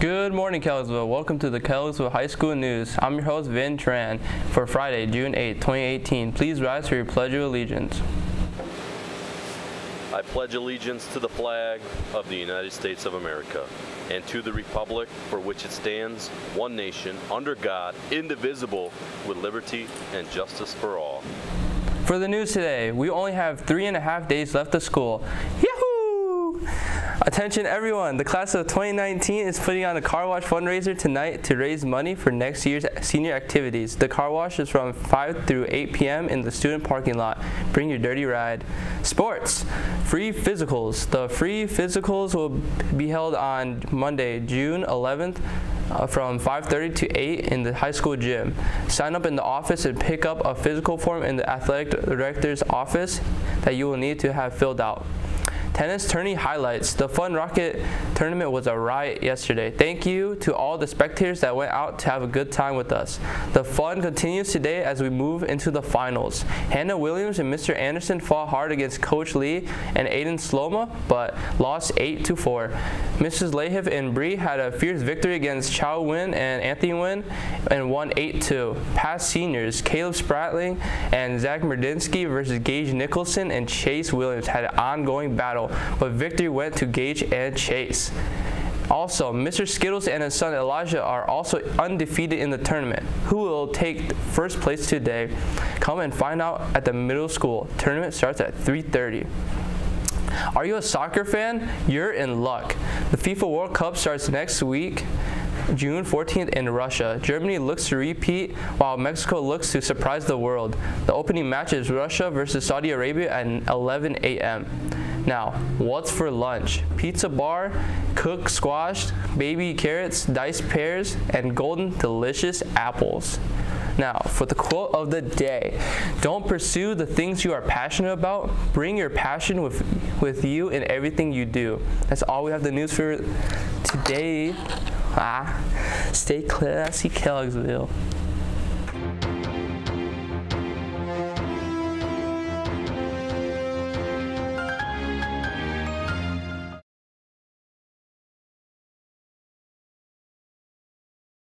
Good morning, Kelloggsville. Welcome to the Kelloggsville High School News. I'm your host, Vin Tran, for Friday, June 8, 2018. Please rise for your Pledge of Allegiance. I pledge allegiance to the flag of the United States of America and to the republic for which it stands, one nation, under God, indivisible, with liberty and justice for all. For the news today, we only have three and a half days left of school. Yahoo! Attention everyone, the class of 2019 is putting on a car wash fundraiser tonight to raise money for next year's senior activities. The car wash is from 5 through 8 p.m. in the student parking lot. Bring your dirty ride. Sports, free physicals. The free physicals will be held on Monday, June 11th uh, from 5.30 to 8 in the high school gym. Sign up in the office and pick up a physical form in the athletic director's office that you will need to have filled out. Tennis tourney highlights. The Fun Rocket tournament was a riot yesterday. Thank you to all the spectators that went out to have a good time with us. The fun continues today as we move into the finals. Hannah Williams and Mr. Anderson fought hard against Coach Lee and Aiden Sloma, but lost 8 to 4. Mrs. Lahif and Bree had a fierce victory against Chow Win and Anthony Win and won 8-2. Past seniors, Caleb Spratling and Zach Merdinsky versus Gage Nicholson and Chase Williams had an ongoing battle, but victory went to Gage and Chase. Also, Mr. Skittles and his son Elijah are also undefeated in the tournament. Who will take first place today? Come and find out at the middle school. Tournament starts at 3.30. Are you a soccer fan? You're in luck. The FIFA World Cup starts next week. June 14th in Russia. Germany looks to repeat while Mexico looks to surprise the world. The opening match is Russia versus Saudi Arabia at 11 a.m. Now, what's for lunch? Pizza bar, cooked squash, baby carrots, diced pears, and golden delicious apples. Now, for the quote of the day, don't pursue the things you are passionate about. Bring your passion with, with you in everything you do. That's all we have the news for today. Ah, stay classy, Kelloggsville.